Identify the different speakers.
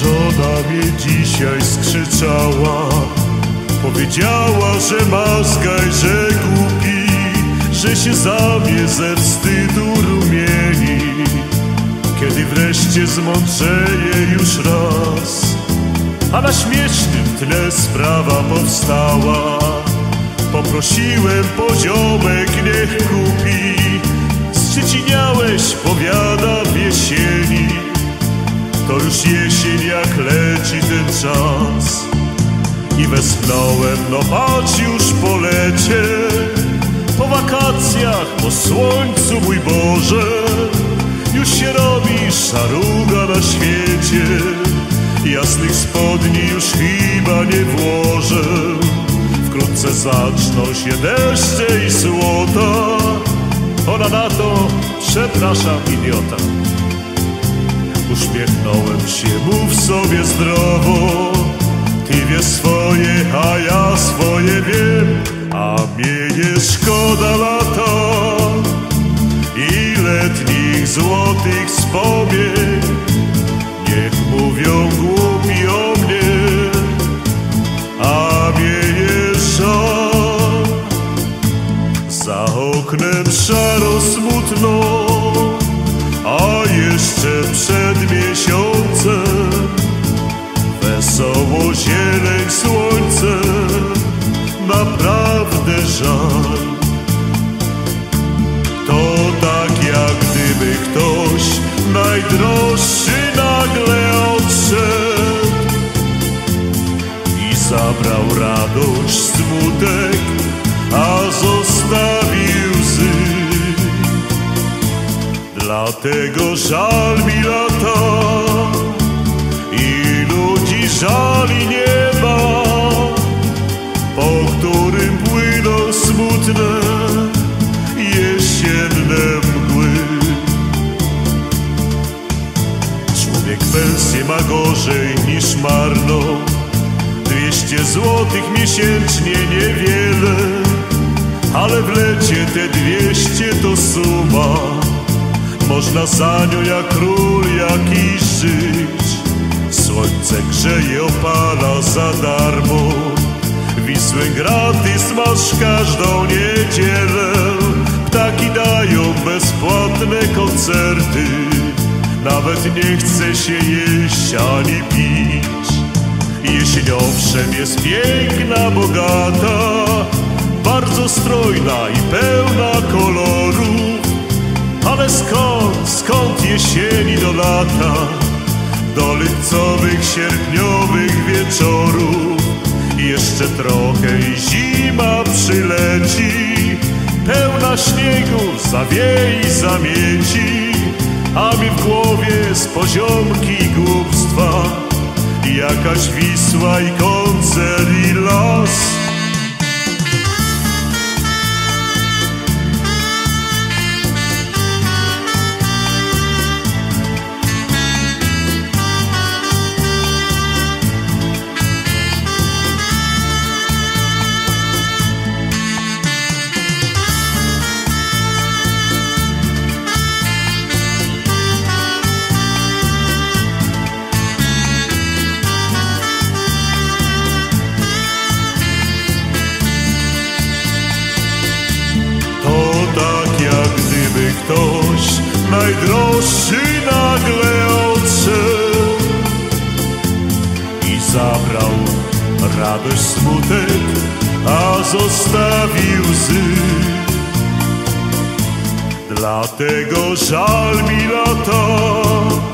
Speaker 1: Żona mnie dzisiaj skrzyczała. Powiedziała, że mazgaj, że głupi Że się zamie ze wstydu rumieni. Kiedy wreszcie zmądrzeje już raz A na śmiesznym tle sprawa powstała. Poprosiłem poziomek, niech kupi. Zczyciniałeś, powiada no patrz już po lecie Po wakacjach, po słońcu, mój Boże Już się robi szaruga na świecie. Jasnych spodni już chyba nie włożę. Wkrótce zaczną się deszcze i słota Ona na to, przepraszam idiota. Uśmiechnąłem się, mów sobie zdrowo. Ty wiesz swoje, ja swoje wiem A mnie nie szkoda lata. I letnich złotych wspomnień Niech mówią głupi o mnie A mnie nie żal Za oknem szaro smutno A jeszcze przed miesiącem Wesoło zieleń słońcem żal. To tak jak gdyby ktoś Najdroższy nagle odszedł I zabrał radość, smutek A zostawił łzy. Dlatego żal mi lata I ludzi żali nieba niż marną Dwieście złotych miesięcznie niewiele Ale w lecie te dwieście to suma. Można za nią jak król jakiś żyć. Słońce grzeje, opala za darmo. Wisłę gratis masz każdą niedzielę. Ptaki dają bezpłatne koncerty Nawet nie chce się jeść ani pić. Jesień owszem jest piękna, bogata Bardzo strojna i pełna kolorów. Ale skąd, skąd jesieni do lata Do lipcowych, sierpniowych wieczorów? Jeszcze trochę i zima przyleci Pełna śniegu zawieje i zamieci A mi w głowie z poziomki głupstwa Jakaś Wisła i koncert i najdroższy nagle odszedł i zabrał radość, smutek, a zostawił łzy. Dlatego żal mi lata